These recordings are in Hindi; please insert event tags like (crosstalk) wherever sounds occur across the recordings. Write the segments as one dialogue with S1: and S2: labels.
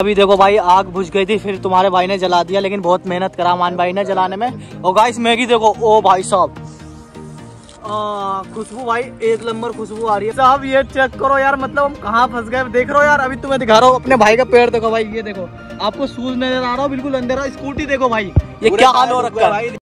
S1: अभी देखो भाई आग बुझ गई थी फिर तुम्हारे भाई ने जला दिया लेकिन बहुत मेहनत करा मान भाई ने जलाने में। और गाइस मैगी देखो ओ भाई साहब। खुशबू भाई एक नंबर खुशबू आ रही है। साहब ये चेक करो यार मतलब हम कहाँ फंस गए देख रहे हो यार अभी तुम्हें दिखा रहा हूँ अपने भाई का पेड़ देखो भाई ये देखो। आपको सूज नज़र आ रहा हो बिल्कुल अंधेरा स्कूटी देखो भाई। ये क्या हाल हो रखा है?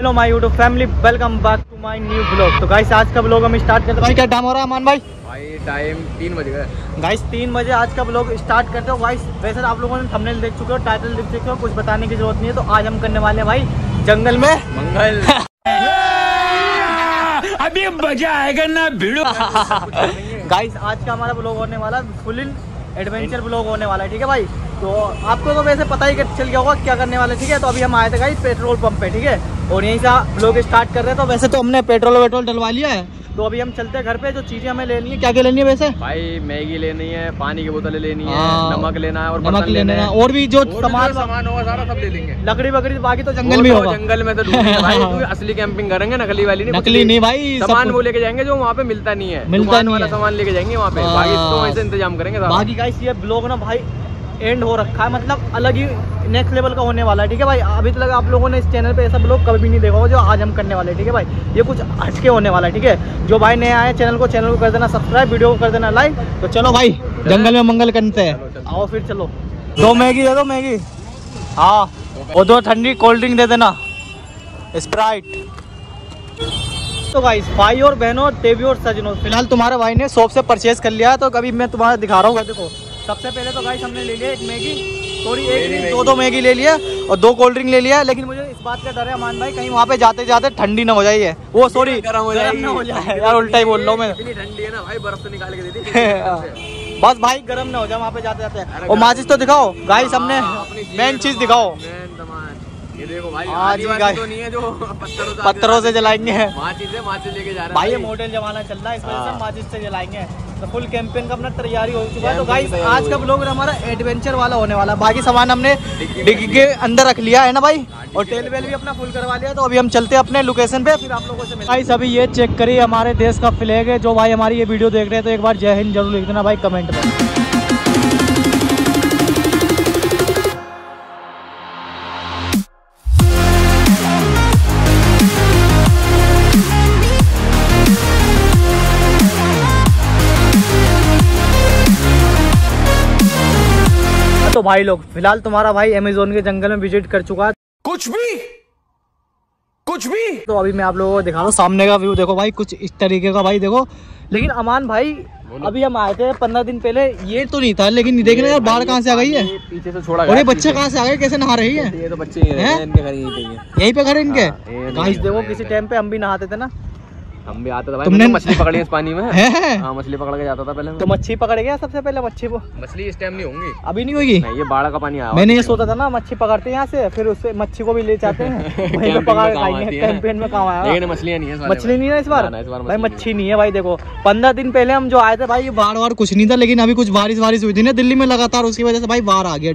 S1: Hello my YouTube family welcome back to my new blog तो गाइस आज का ब्लॉग हम स्टार्ट करते हैं। भाई क्या टाइम हो रहा है अमान भाई?
S2: भाई टाइम तीन बज गए।
S1: गाइस तीन बजे आज का ब्लॉग स्टार्ट करते हो। गाइस वैसे आप लोगों ने थंबनेल देख चुके हो टाइटल देख चुके हो कुछ बताने की ज़रूरत नहीं है तो आज हम करने वाले हैं भाई जंगल में।
S2: मंगल।
S3: अभी मज़ा आएगा ना भिड़ो। (laughs)
S1: गाइस आज का हमारा ब्लॉग होने वाला फुल इन एडवेंचर ब्लॉग होने वाला है, ठीक है भाई? तो आपको तो वैसे पता ही चल गया होगा क्या करने वाले, ठीक है? तो अभी हम आए थे भाई पेट्रोल पंप पे, ठीक है? और यहीं से ब्लॉग स्टार्ट कर रहे हैं तो वैसे तो हमने पेट्रोल वेट्रोल डलवा लिया है। तो अभी हम चलते हैं घर पे जो चीज़ें हमें लेनी है। क्या क्या लेनी है वैसे?
S2: भाई मैगी लेनी है पानी की बोतलें लेनी है
S1: हाँ।
S2: नमक लेना है और
S1: नमक लेना है। और भी जो सामान
S2: सामान होगा सारा सब ले लेंगे।
S1: लकड़ी वकड़ी बाकी तो जंगल में
S2: तो
S1: होगा।
S2: जंगल में तो भाई (laughs) असली कैंपिंग करेंगे नकली वाली नहीं
S1: नकली नहीं भाई
S2: सामान वो लेके जाएँगे जो वहाँ पे मिलता नहीं है।
S1: मिलता नहीं
S2: वाला सामान लेके जाएँगे वहाँ पे
S1: हाँ।
S2: बाकी तो वहीं इंतज़ाम करेंगे
S1: बाकी ये ब्लॉग ना भाई एंड हो रखा है मतलब अलग ही नेक्स्ट लेवल का होने वाला है, ठीक है भाई? अभी तक आप लोगों ने इस चैनल पे ऐसा ब्लॉग कभी भी नहीं देखा होगा जो आज हम करने वाले हैं, ठीक है भाई? ये कुछ हटके होने वाला है, ठीक है? जो भाई नए आए चैनल को चैनल को कर देना सब्सक्राइब वीडियो को कर देना लाइक तो चलो भाई, जंगल में मंगल करते हैं। आओ फिर चलो। दो मैगी, दे दो मैगी। हाँ और दो ठंडी कोल्ड ड्रिंक दे देना। स्प्राइट तो गाइस भाई और बहनों, देवी और सजनों, फ़िलहाल तुम्हारे भाई ने शॉप से परचेज कर लिया तो कभी मैं तुम्हारा दिखा रहा हूँ। देखो, सबसे पहले तो गाइस हमने ले लिया एक मैगी। थोड़ी एक नहीं, दो दो मैगी ले लिया और दो कोल्ड ड्रिंक ले लिया लेकिन मुझे इस बात का डर है अमान भाई कहीं वहाँ पे जाते जाते ठंडी ना हो जाए वो सॉरी
S2: गर्म हो
S1: हो जाए। यार उल्टा ही बोल रहा हूँ मैं।
S2: ठंडी है ना भाई बर्फ़ से निकाल के दे (laughs)
S1: बस भाई गर्म ना हो जाए वहाँ पे जाते जाते और माचिस तो दिखाओ। गाय हमने
S2: हाँ,
S1: मेन चीज़ दिखाओ।
S2: सामान। ये देखो भाई
S1: हाँ जी,
S2: आदिवासी
S1: गाइस।
S2: तो नहीं है जो पत्थरों से
S1: पत्थरों से जलाएँगे।
S2: माचिस है माचिस लेके जा रहा है
S1: भाई ये मॉडल जमाना चल रहा है इस वजह से
S2: हाँ।
S1: माचिस से जलाएँगे। तो फुल कैंपेन का अपना तैयारी हो चुका है। तो गाइस आज का ब्लॉग हमारा एडवेंचर वाला होने वाला है। बाकी सामान हमने
S2: डिग्गी
S1: के अंदर रख लिया है ना भाई? और टेल वेल भी अपना फुल करवा लिया तो अभी हम चलते हैं अपने लोकेशन पे। फिर आप लोगों से गाइस अभी ये चेक करिए हमारे देश का फ्लैग है जो भाई हमारी ये वीडियो देख रहे हैं तो एक बार जय हिंद ज़रूर लिख देना भाई कमेंट में। तो भाई लोग। फ़िलहाल तुम्हारा भाई अमेजोन के जंगल में विज़िट कर चुका है।
S3: कुछ भी? कुछ भी?
S1: तो अभी मैं आप लोगों को दिखा रहा हूँ सामने का व्यू देखो भाई कुछ इस तरीके का भाई देखो। लेकिन अमान भाई अभी हम आए थे पंद्रह दिन पहले ये तो नहीं था लेकिन देखना यार बाढ़ कहाँ से आ गई है?
S2: पीछे से छोड़ा
S1: और ये बच्चे कहाँ से आ गए कैसे नहा रही है?
S2: ये तो बच्चे यहीं पे
S1: यहीं पे घर इनके?
S2: हाँ,
S1: देखो किसी टाइम पे हम भी नहाते थे ना।
S2: हम भी आते थे भाई
S1: तुमने-
S2: तुमने मछली पकड़ी इस पानी में।
S1: हाँ?
S2: मछली पकड़ के जाता था पहले
S1: तो मच्छी पकड़ गया सबसे पहले मच्छी को?
S2: मछली इस टाइम नहीं होंगी।
S1: अभी नहीं होगी?
S2: नहीं ये बाढ़ का पानी आया
S1: मैंने ये सोचा था ना मच्छी पकड़ते हैं यहाँ से फिर उससे मच्छी को भी ले जाते हैं। (laughs) वहीं पे पकड़ के
S2: काम
S1: खाएँगे
S2: आती।
S1: कैंपेन में काम आया।
S2: मछलियाँ नहीं है
S1: मछली नहीं है इस बार? भाई
S2: मछली
S1: मच्छी नहीं है। भाई देखो। पंद्रह दिन पहले हम जो आए थे भाई ये बाढ़ वार कुछ नहीं था लेकिन अभी कुछ बारिश वारिश हुई थी ना दिल्ली में लगातार उसकी वजह से भाई बाढ़ आ गया।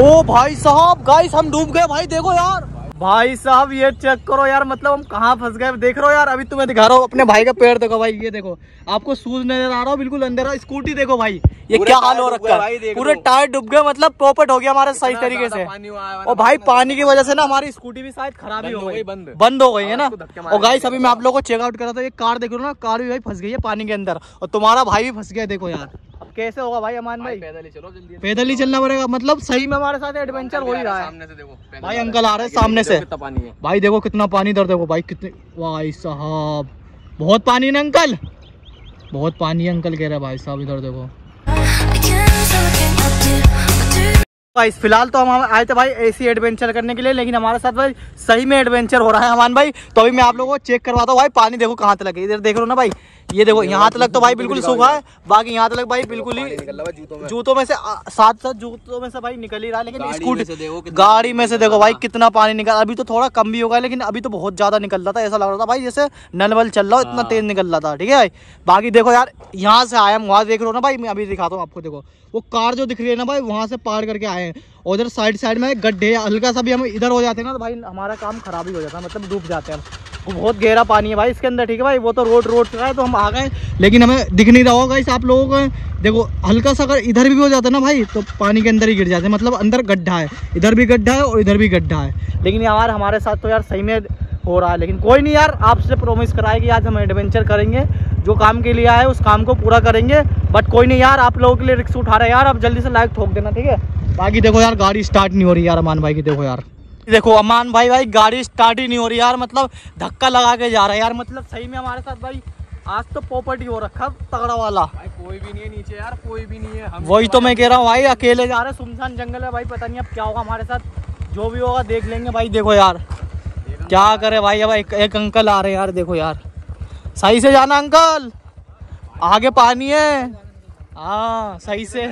S1: ओ भाई साहब गाइस हम डूब गए भाई देखो यार। भाई साहब ये चेक करो यार मतलब हम कहाँ फंस गए? देख रहे हो यार अभी तुम्हें दिखा रहा हूँ अपने भाई का पेड़ देखो भाई ये देखो। आपको सूज नज़र आ रहा हो बिल्कुल अंदर स्कूटी देखो भाई ये क्या हाल हो रखा है? पूरे टायर डूब गए मतलब पोपट हो गया हमारा सही तरीके से।
S2: है,
S1: और भाई पानी की वजह से ना हमारी स्कूटी भी शायद खराब ही हो
S2: हो
S1: गई।
S2: बंद।
S1: हो गई है ना?
S2: धक्के मारे।
S1: और गाइस। अभी मैं आप लोगों को चेकआउट करा था ये कार देख रहा हूँ ना कार भी भाई फंस गई है पानी के अंदर। और तुम्हारा भाई भी फंस गया देखो यार। कैसे होगा भाई अमान भाई
S2: पैदल ही चलो जल्दी।
S1: पैदल ही चलना पड़ेगा मतलब सही में हमारे साथ एडवेंचर हो ही रहा है।
S2: सामने से देखो
S1: भाई अंकल आ रहे हैं सामने से।
S2: कितना पानी है।
S1: भाई देखो कितना पानी इधर देखो भाई कितने भाई साहब बहुत पानी ना अंकल? बहुत पानी अंकल कह रहे भाई साहब इधर देखो। गाइस फ़िलहाल तो हम आए थे भाई ऐसी एडवेंचर करने के लिए लेकिन हमारे साथ भाई सही में एडवेंचर हो रहा है हमान भाई। तो अभी मैं आप लोगों को चेक करवाता हूँ भाई पानी देखो कहाँ तक लगे। इधर देख लो ना भाई। ये देखो यहाँ तक तो भाई बिल्कुल सूखा है। बाकी यहाँ तक भाई बिल्कुल ही
S2: जूतों में।
S1: से साथ साथ जूतों में से भाई निकल ही रहा है लेकिन स्कूटी गाड़ी में से देखो भाई कितना पानी निकल अभी तो थोड़ा कम भी होगा लेकिन अभी तो बहुत ज़्यादा निकल रहा था ऐसा लग रहा था भाई जैसे नल वल चल रहा हो इतना
S2: हाँ।
S1: तेज निकल रहा था ठीक है भाई? बाकी देखो यार यहाँ से आया हम वहाँ देख रहे हो ना भाई मैं अभी दिखाता हूँ आपको देखो। वो कार जो दिख रही है ना भाई वहाँ से पार करके आए हैं। और उधर साइड साइड में गड्ढे हल्का सा भी हम इधर हो जाते हैं ना तो भाई हमारा काम खराब ही हो जाता है मतलब डूब जाते हैं बहुत गहरा पानी है भाई इसके अंदर, ठीक है भाई? वो तो रोड रोड का है तो हम आ गए। लेकिन हमें दिख नहीं रहा होगा इस आप लोगों को। देखो, हल्का सा अगर इधर भी हो जाता ना भाई तो पानी के अंदर ही गिर जाते मतलब अंदर गड्ढा है, इधर भी गड्ढा है और इधर भी गड्ढा है। लेकिन यार, हमारे साथ तो यार सही में हो रहा है। लेकिन कोई नहीं यार, आपसे प्रोमिस कराए कि आज हम एडवेंचर करेंगे। जो काम के लिए आए, उस काम को पूरा करेंगे। बट कोई नहीं यार, आप लोगों के लिए रिक्स उठा रहे हैं यार। आप जल्दी से लाइक ठोक देना, ठीक है? बाकी देखो यार, गाड़ी स्टार्ट नहीं हो रही यार अमान भाई की, देखो यार। देखो अमान भाई भाई गाड़ी स्टार्ट ही नहीं हो रही यार मतलब धक्का लगा के जा रहा है यार मतलब सही में हमारे साथ भाई आज तो पोपट ही रखा तगड़ा वाला।
S2: भाई कोई भी नहीं है नीचे यार कोई भी नहीं है
S1: वही तो मैं कह रहा हूँ भाई अकेले जा रहे सुनसान जंगल है भाई पता नहीं अब क्या होगा हमारे साथ जो भी होगा देख लेंगे भाई देखो यार क्या करे भाई अब एक, एक अंकल आ रहे हैं यार देखो यार। सही से जाना अंकल आगे पानी है। हाँ सही से।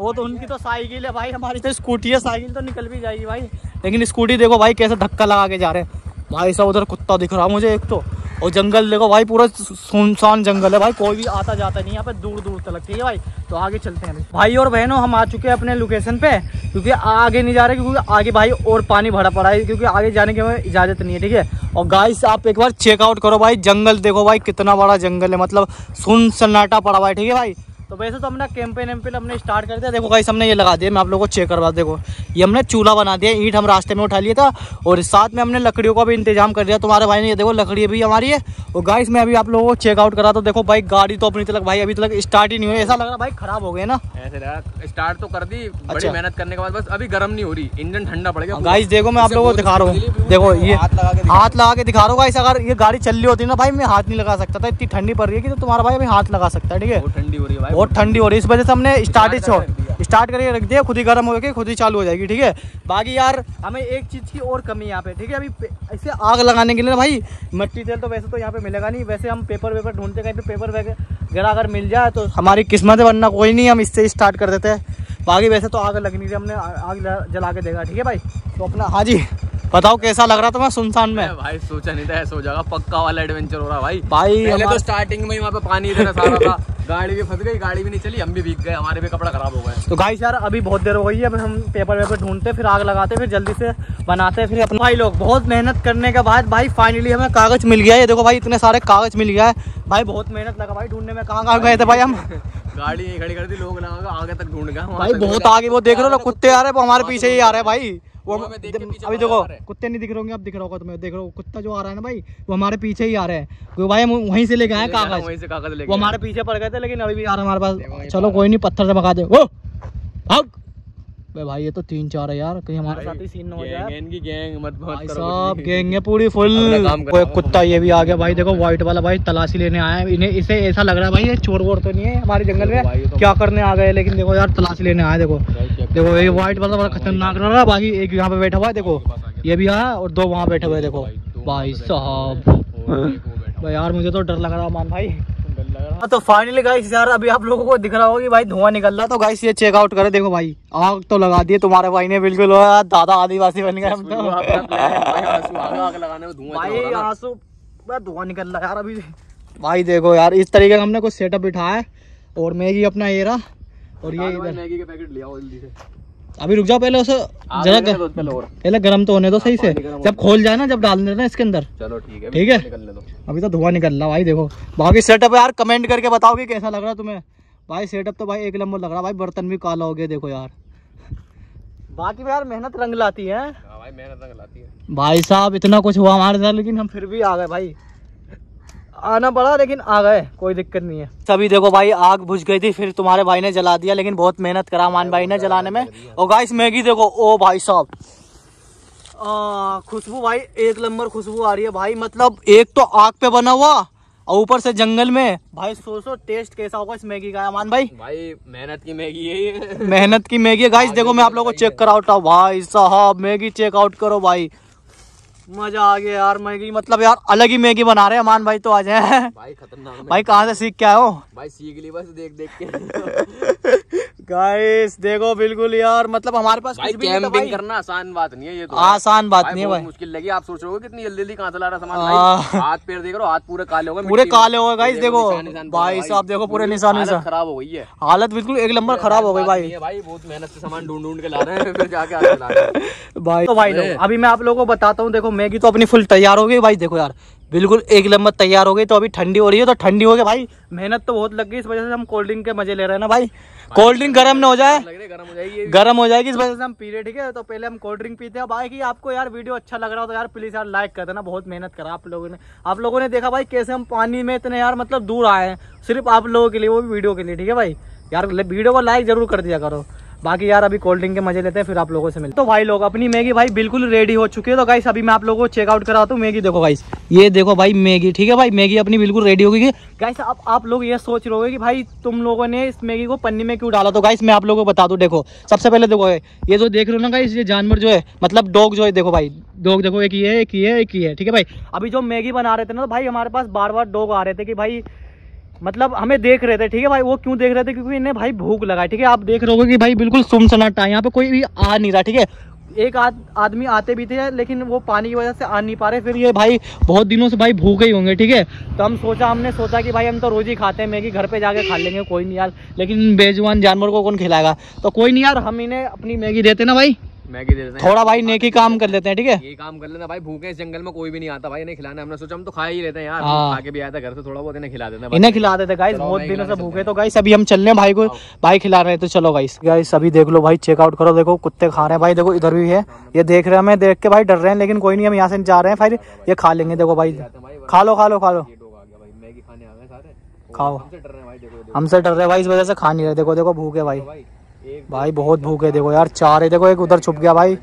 S1: वो तो उनकी तो साइकिल है भाई, हमारी तो स्कूटी है, साइकिल तो निकल भी जाएगी भाई। लेकिन स्कूटी देखो भाई, कैसे धक्का लगा के जा रहे हैं। भाई साहब, उधर कुत्ता दिख रहा मुझे एक तो। और जंगल देखो भाई, पूरा सुनसान जंगल है भाई, कोई भी आता जाता नहीं यहाँ पे दूर दूर तक ठीक है भाई। तो आगे चलते हैं भाई और बहनों, हम आ चुके हैं अपने लोकेशन पे, क्योंकि आगे नहीं जा रहे, क्योंकि आगे भाई और पानी भरा पड़ा है, क्योंकि आगे जाने की हमें इजाज़त नहीं है, ठीक है? और गाइस आप एक बार चेकआउट करो भाई, जंगल देखो भाई, कितना बड़ा जंगल है मतलब सुन सन्नाटा पड़ा हुआ है, ठीक है भाई? तो वैसे तो हमने कैंपेन वैम्पेन हमने स्टार्ट कर दिया। देखो कहीं हमने ये लगा दिया, मैं आप लोगों को चेक करवा देखो। ये हमने चूल्हा बना दिया ईंट हम रास्ते में उठा लिया था और साथ में हमने लकड़ियों का भी इंतज़ाम कर दिया तुम्हारे भाई ने ये देखो लकड़ी भी हमारी है। और गाइस मैं अभी आप लोगों को चेकआउट करा तो देखो भाई गाड़ी तो अपनी तक भाई अभी तक स्टार्ट ही नहीं हुई ऐसा लग रहा भाई खराब हो गए ना।
S2: ऐसे स्टार्ट तो कर दी बड़ी
S1: अच्छा।
S2: मेहनत करने के बाद बस अभी गर्म नहीं हो रही। इंजन ठंडा पड़ गया
S1: गाइस देखो मैं आप लोगों को दिखा रहा हूँ। देखो ये
S2: हाथ लगा के दिखा-
S1: हाथ लगा के दिखा रहा हूँ गाइस अगर ये गाड़ी चल रही होती ना भाई मैं हाथ नहीं लगा सकता था इतनी ठंडी पड़ रही है कि तो तुम्हारा भाई अभी हाथ लगा सकता है ठीक है?
S2: बहुत ठंडी हो रही है
S1: बहुत ठंडी हो रही है। इस वजह से हमने स्टार्ट ही
S2: करके रख दिया।
S1: स्टार्ट करके रख दिया, खुद ही गर्म हो गया खुद ही चालू हो जाएगी, ठीक है? बाकी यार, हमें एक चीज़ की और कमी यहाँ पे, ठीक है? अभी ऐसे आग लगाने के लिए ना भाई, मट्टी तेल तो वैसे तो यहाँ पे मिलेगा नहीं, वैसे हम पेपर वेपर ढूंढते कहीं पे पेपर वगैरह अगर मिल जाए तो हमारी किस्मत है, वरना कोई नहीं, हम इससे स्टार्ट कर देते हैं। बाकी वैसे तो आग लगनी थी हमने आग जला के देगा ठीक है भाई? तो अपना हाँ जी। बताओ कैसा लग रहा था मैं सुनसान में?
S2: भाई सोचा नहीं था ऐसा हो जाएगा। पक्का वाला एडवेंचर हो रहा भाई।
S1: भाई
S2: पहले तो स्टार्टिंग में ही वहाँ पे पानी इतना सारा था गाड़ी भी फंस गई गाड़ी भी नहीं चली हम भी भीग गए हमारे भी कपड़ा खराब हो गए।
S1: तो गाइस यार अभी बहुत देर हो गई है अब हम पेपर वेपर ढूंढते फिर आग लगाते फिर जल्दी से बनाते फिर अपना भाई लोग बहुत मेहनत करने के बाद भाई फाइनली हमें कागज़ मिल गया है। ये देखो भाई इतने सारे कागज़ मिल गया है। भाई बहुत मेहनत लगा भाई ढूँढने में कहाँ कहाँ गए थे भाई हम? (laughs)
S2: गाड़ी खड़ी कर दी लोग लगा आगे तक ढूंढ गए
S1: भाई बहुत आगे वो देख रहे हो कुत्ते आ रहे हैं वो हमारे पीछे ही आ रहे हैं भाई। वो
S2: वो हमें
S1: अभी देखो कुत्ते नहीं दिख रहे होंगे अब दिख रहा होगा तुम्हें। देख रहे हो कुत्ता जो आ रहा है ना भाई वो हमारे पीछे ही आ रहे हैं। क्योंकि भाई हम वहीं से लेके आए कागज़।
S2: वहीं से कागज़ लेके
S1: वो हमारे पीछे पड़ गए थे लेकिन अभी भी आ रहा हैं हमारे पास। चलो कोई नहीं पत्थर से भगा दे। ओ भाग! भाई ये तो तीन चार है यार कहीं हमारे साथ ही सीन न हो जाए।
S2: इनकी गैंग मत मत
S1: भाई
S2: करो
S1: साहब गैंग है पूरी फुल। कोई कुत्ता ये भी आ गया भाई देखो व्हाइट वाला भाई तलाशी लेने आया है। इन्हें इसे ऐसा लग रहा है भाई ये चोर वोर तो नहीं है हमारे जंगल में।
S2: तो-
S1: क्या करने आ गए लेकिन देखो यार तलाशी लेने आया देखो। देखो ये व्हाइट वाला बड़ा खतरनाक लग रहा है बाकी एक यहाँ पे बैठा हुआ है देखो। ये भी आया और दो वहाँ बैठे हुए देखो। भाई साहब। यार मुझे तो डर लग रहा है मान भाई।
S2: लग रहा
S1: हाँ तो फाइनली गाइस यार अभी आप लोगों को दिख रहा होगा कि भाई धुआँ निकल रहा तो गाइस ये चेकआउट करे। देखो भाई आग तो लगा दिए तुम्हारे भाई ने बिल्कुल। दादा आदिवासी बन गए हम तो।
S2: है, भाई आँसू धुआँ हो
S1: निकल रहा यार अभी भाई देखो यार इस तरीके का हमने कुछ सेटअप बिठाया है। और मैगी अपना ये रहा। और ये इधर।
S2: मैगी के पैकेट लिया जल्दी से।
S1: अभी रुक जाओ पहले उसे जरा ग-
S2: दो पहले
S1: गर्म तो होने दो सही से।
S2: हो
S1: जब खोल जाए ना जब डाल देना इसके अंदर।
S2: चलो ठीक है
S1: ठीक है? अभी तो धुआँ निकल रहा भाई देखो। बाकी सेटअप यार कमेंट करके बताओ कि कैसा लग रहा है तुम्हें? भाई सेटअप तो भाई एक नंबर लग रहा है भाई बर्तन भी काला हो गया देखो यार। बाकी यार मेहनत रंग लाती है।
S2: हाँ भाई मेहनत रंग लाती है।
S1: भाई साहब इतना कुछ हुआ हमारे साथ लेकिन हम फिर भी आ गए भाई। आना पड़ा लेकिन आ गए। कोई दिक्कत नहीं है। सभी देखो भाई आग बुझ गई थी फिर तुम्हारे भाई ने जला दिया लेकिन बहुत मेहनत करा मान भाई ने जलाने में। और गाइस मैगी देखो ओ भाई साहब। खुशबू भाई एक नंबर खुशबू आ रही है भाई। मतलब एक तो आग पे बना हुआ और ऊपर से जंगल में। भाई सोचो टेस्ट कैसा होगा इस मैगी का अमान भाई?
S2: भाई मेहनत की मैगी है ये।
S1: मेहनत की मैगी है। गाइस देखो मैं आप लोगों को चेक कराउट भाई साहब मैगी चेक आउट करो भाई। मज़ा आ गया यार मैगी मतलब यार अलग ही मैगी बना रहे हैं अमान भाई तो आ जाए।
S2: भाई खतरनाक
S1: भाई कहाँ से सीख के आयो
S2: भाई सीख ली बस देख देख के। (laughs)
S1: गाइस देखो बिल्कुल यार मतलब हमारे पास
S2: भाई कैंपिंग करना आसान बात नहीं है ये तो।
S1: आसान बात नहीं है भाई।
S2: मुश्किल लगी आप सोच रहे हो कितनी जल्दी जल्दी कहाँ से ला रहा सामान
S1: हाँ।
S2: हाथ पैर देख रहे हो हाथ पूरे काले हो गए
S1: पूरे काले हो गए गाइस देखो। भाई साहब देखो पूरे निशान निशान
S2: खराब हो गई है।
S1: हालत बिल्कुल एक नंबर खराब हो गई भाई।
S2: भाई बहुत मेहनत से सामान ढूंढ ढूंढ के ला रहे हैं फिर जाके हैं। (laughs)
S1: भाई तो भाई अभी मैं आप लोगों को बताता हूँ देखो मैगी तो अपनी फुल तैयार हो गई। भाई देखो यार बिल्कुल एक लंबा तैयार हो गई तो अभी ठंडी हो रही है तो ठंडी हो गई। भाई मेहनत तो बहुत लग गई इस वजह से हम कोल्ड ड्रिंक के मज़े ले रहे हैं ना भाई। कोल्ड ड्रिंक गर्म ना हो जाए।
S2: गर्म हो जाएगी
S1: गर्म हो जाएगी इस वजह से हम पी रहे ठीक है? तो पहले हम कोल्ड ड्रिंक पीते हैं। भाई कि आपको यार वीडियो अच्छा लग रहा हो तो यार प्लीज़ यार लाइक कर देना बहुत मेहनत करा आप लोगों ने। आप लोगों ने देखा भाई कैसे हम पानी में इतने यार मतलब दूर आए हैं सिर्फ़ आप लोगों के लिए वो भी वीडियो के लिए ठीक है भाई? यार वीडियो को लाइक ज़रूर कर दिया करो। बाकी यार अभी कोल्ड ड्रिंक के मज़े लेते हैं, फिर आप लोगों से मिलते तो भाई लोग, अपनी मैगी भाई बिल्कुल रेडी हो चुकी है। तो गाइस अभी मैं आप लोगों को चेकआउट कराता हूँ मैगी। देखो गाइस ये देखो भाई मैगी, ठीक है भाई? मैगी अपनी बिल्कुल रेडी हो गई गाइस आप आप लोग ये सोच रहे हो कि भाई तुम लोगों ने इस मैगी को पन्नी में क्यों डाला? तो गाइस मैं आप लोगों को बता दूँ, देखो, सबसे पहले देखो, ये जो देख रहे हो ना गाइस ये जानवर जो है मतलब डॉग जो है, देखो भाई डॉग देखो, एक ये एक ये एक ये, ठीक है भाई? अभी जो मैगी बना रहे थे ना तो भाई हमारे पास बार बार डॉग आ रहे थे कि भाई मतलब हमें देख रहे थे ठीक है भाई? वो क्यों देख रहे थे? क्योंकि इन्हें भाई भूख लगा ठीक है? आप देख रहे हो कि भाई बिल्कुल सुनसनाटा है यहाँ पे कोई भी आ नहीं रहा ठीक है? एक आद, आदमी आते भी थे लेकिन वो पानी की वजह से आ नहीं पा रहे। फिर ये भाई बहुत दिनों से भाई भूखे ही होंगे ठीक है? तो हम सोचा हमने सोचा कि भाई हम तो रोज ही खाते हैं मैगी घर पे जाके खा लेंगे कोई नहीं यार। लेकिन बेजुबान जानवर को कौन खिलाएगा? तो कोई नहीं यार हम इन्हें अपनी मैगी देते ना भाई।
S2: मैगी दे देते हैं?
S1: थोड़ा भाई नेकी काम कर लेते हैं ठीक है?
S2: ये काम कर लेना भाई भूखे इस जंगल में कोई भी नहीं आता भाई इन्हें खिलाना हमने सोचा हम तो खा ही लेते हैं यार
S1: हाँ।
S2: खा के भी आया था घर से थोड़ा बहुत इन्हें खिला देते
S1: इन्हें खिला देते गाइस बहुत दिनों से भूखे तो गाइस अभी हम चल रहे हैं भाई को भाई खिला रहे हैं तो चलो गाइस गाइस अभी देख लो भाई चेकआउट करो देखो कुत्ते खा रहे हैं भाई देखो इधर भी है। ये देख रहे हैं हमें देख के भाई डर रहे हैं लेकिन कोई नहीं हम यहाँ से जा रहे हैं फिर ये खा लेंगे देखो भाई। खा लो खा लो खा लो।
S2: ये डोग आ गया भाई मैगी खाने आ गए सारे।
S1: खाओ।
S2: हमसे डर रहे हैं भाई देखो देखो।
S1: हमसे डर रहे हैं भाई इस वजह से खा नहीं रहे देखो देखो भूखे भाई।
S2: भाई,
S1: बहुत भूखे देखो यार, चार है, देखो, एक उधर छुप गया भाई।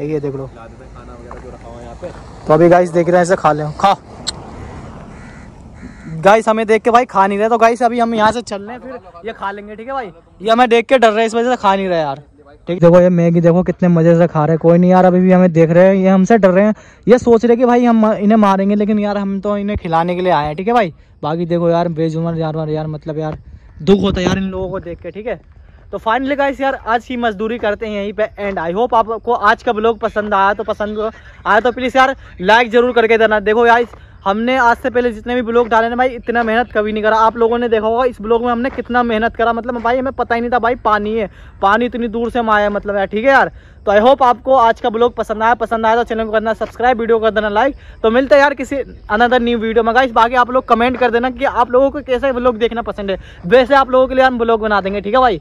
S2: ये
S1: देख लो।
S2: हैं
S1: तो अभी गाइस देख रहे हैं इसे खा ले। खा। गाइस हमें देख के भाई खा नहीं रहे तो गाइस अभी हम यहाँ से चल रहे हैं, फिर ये खा लेंगे, ठीक है भाई? ये हमें देख के डर रहे इस वजह से खा नहीं रहे यार। ठीक, देखो, ये मैगी देखो, कितने मज़े से खा रहे कोई नहीं यार, अभी भी हमें देख रहे हैं, ये हमसे डर रहे हैं। ये सोच रहे हैं कि भाई हम इन्हें मारेंगे, लेकिन यार, हम तो इन्हें खिलाने के लिए आए हैं, ठीक है भाई? बाकी देखो यार बेजुमर जानवर यार मतलब यार, दुख होता है यार इन लोगों को देख के, ठीक है? तो फाइनली गाइस यार, आज की मजदूरी करते हैं यहीं पे एंड आई होप आपको आज का ब्लॉग पसंद आया तो पसंद आया तो प्लीज़ यार लाइक ज़रूर करके देना. देखो यार हमने आज से पहले जितने भी ब्लॉग डाले ना भाई, इतना मेहनत कभी नहीं करा. आप लोगों ने देखा होगा, इस ब्लॉग में हमने कितना मेहनत करा. मतलब भाई, हमें पता ही नहीं था भाई, पानी है. पानी इतनी दूर से हम आया मतलब यार, ठीक है यार? तो आई होप आपको आज का ब्लॉग पसंद आया. पसंद आया तो चैनल को करना सब्सक्राइब वीडियो कर देना लाइक तो मिलते यार किसी अनदर न्यू वीडियो में. गाइस बाकी आप लोग कमेंट कर देना कि आप लोगों को कैसे ब्लॉग देखना पसंद है. वैसे आप लोगों के लिए हम ब्लॉग बना देंगे, ठीक है भाई?